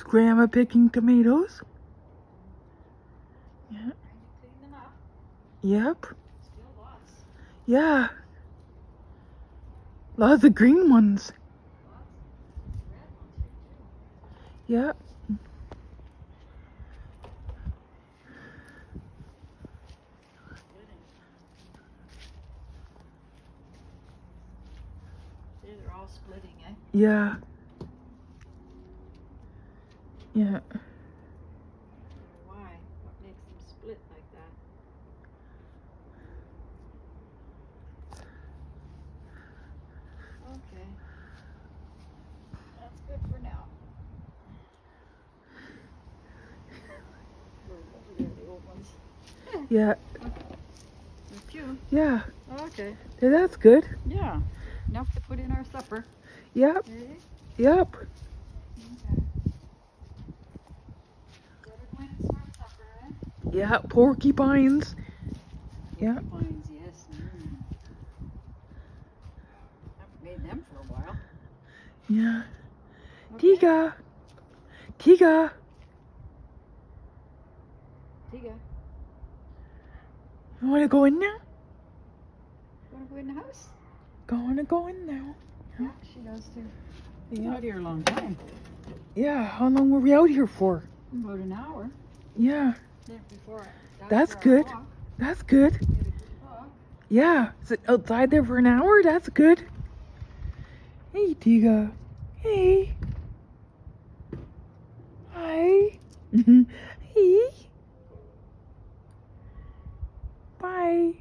Is Grandma picking tomatoes? Yeah. Trying to clean them up. Yep. Still lots. Yeah. Lots of green ones. Lots of red ones here too. Yep. They're all splitting, eh? Yeah. Yeah. I why? What makes them split like that? Okay. That's good for now. Over there, the old ones. Yeah. A. Yeah. Okay. Yeah, That's good. Yeah. Enough to put in our supper. Yep. Eh? Yep. Okay. Better go in and start supper, eh? Yeah. Porcupines. Yeah. Porcupines, yes. Mm. Haven't made them for a while. Yeah. Okay. Tiga. Tiga. Tiga, You wanna go in now? wanna go in the house? Gonna go in now. Yeah, she does too. Been Yeah. out here a long time. Yeah. How long were we out here for? About an hour. Yeah. Then before I- That's good. That's good. we had a. Yeah. Sit outside oh, there for an hour. That's good. Hey, Tiga. Hey. Hi. hey. Bye.